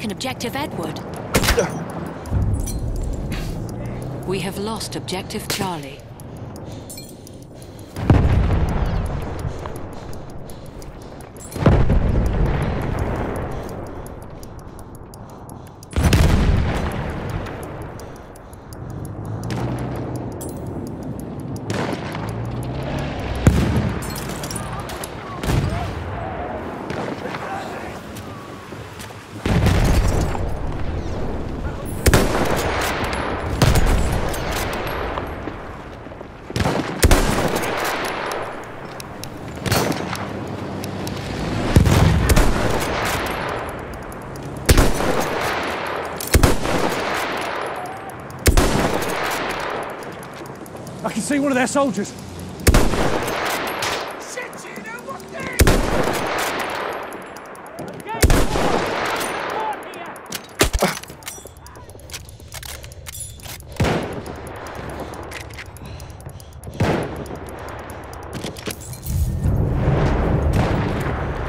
taken Objective Edward. We have lost Objective Charlie. I can see one of their soldiers.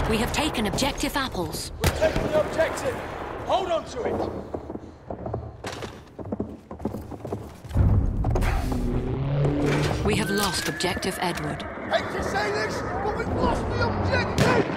We have taken objective apples. We're taking the objective. Hold on to it. We have lost objective Edward. Hate to say this, but we've lost the objective.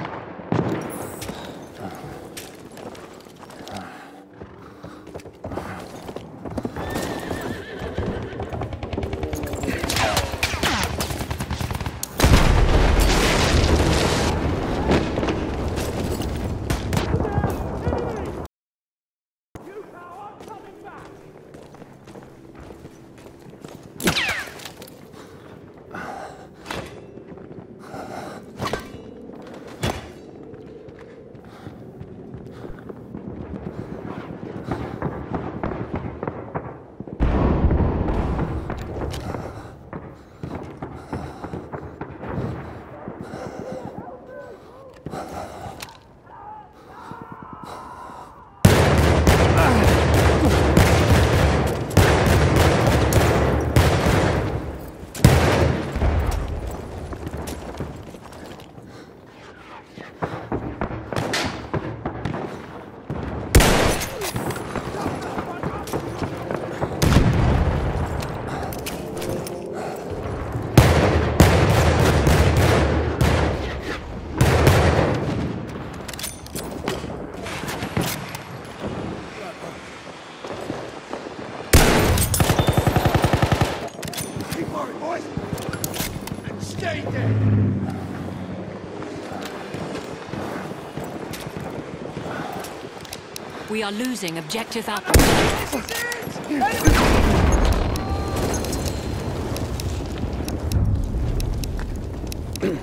Are losing objective. Enemy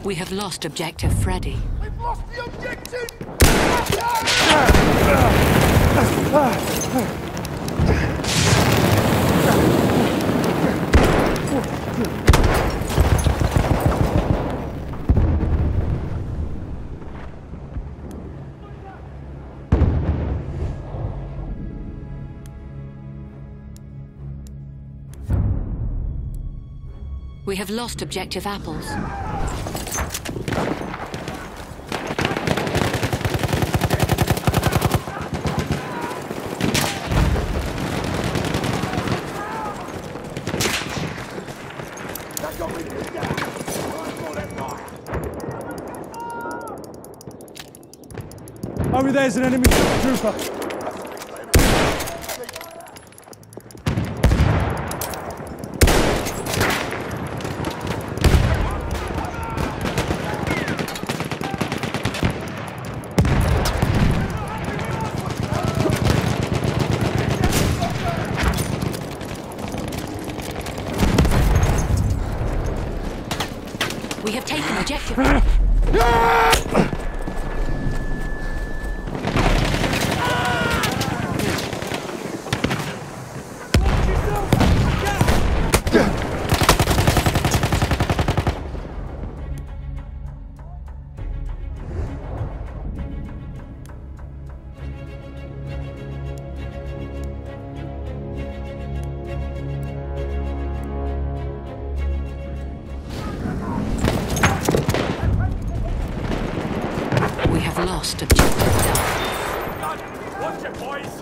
We have lost objective Freddy. We've lost the objective! We have lost objective apples. Over there's an enemy trooper. We have taken objective. We lost objective. Watch it, boys!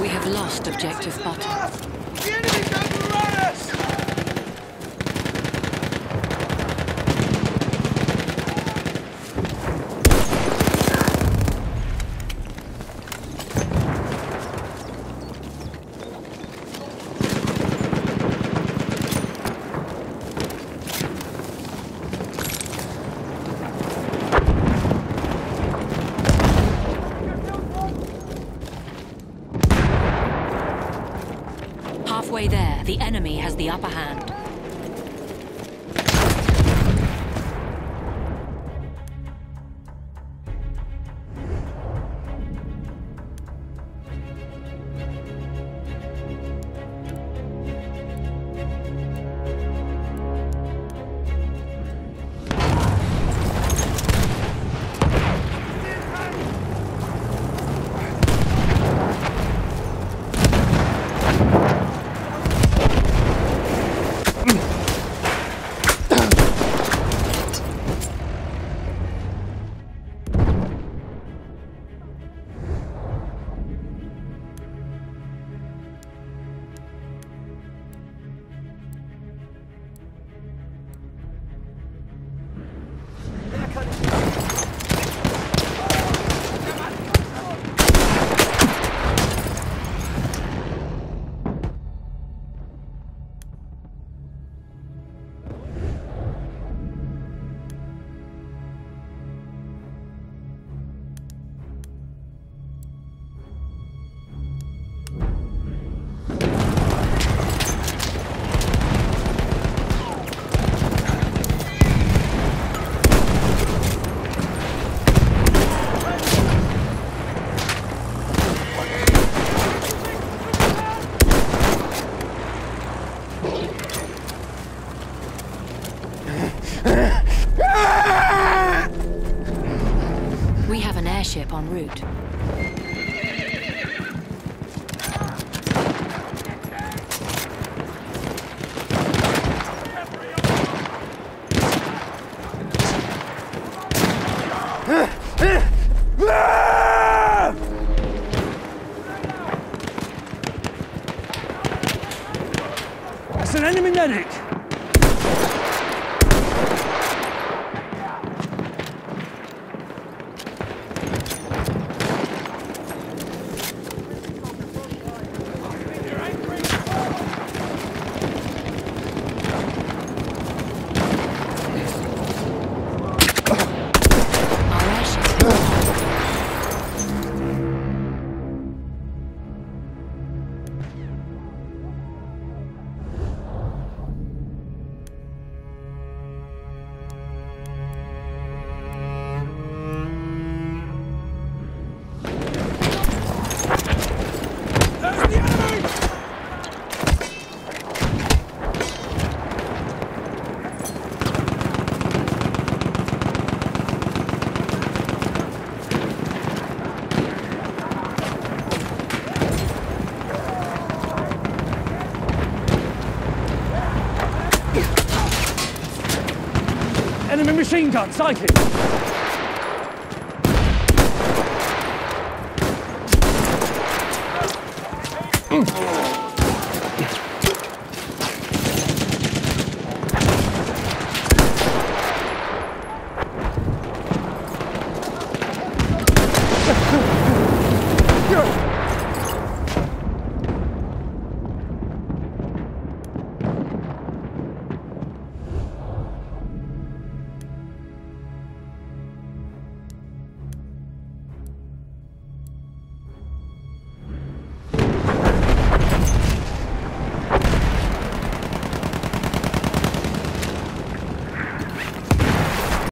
We have lost objective Butter. The enemy's overrun us! Halfway there, the enemy has the upper hand. Airship en route. That's an enemy medic! Enemy machine gun sighted! Go! Mm.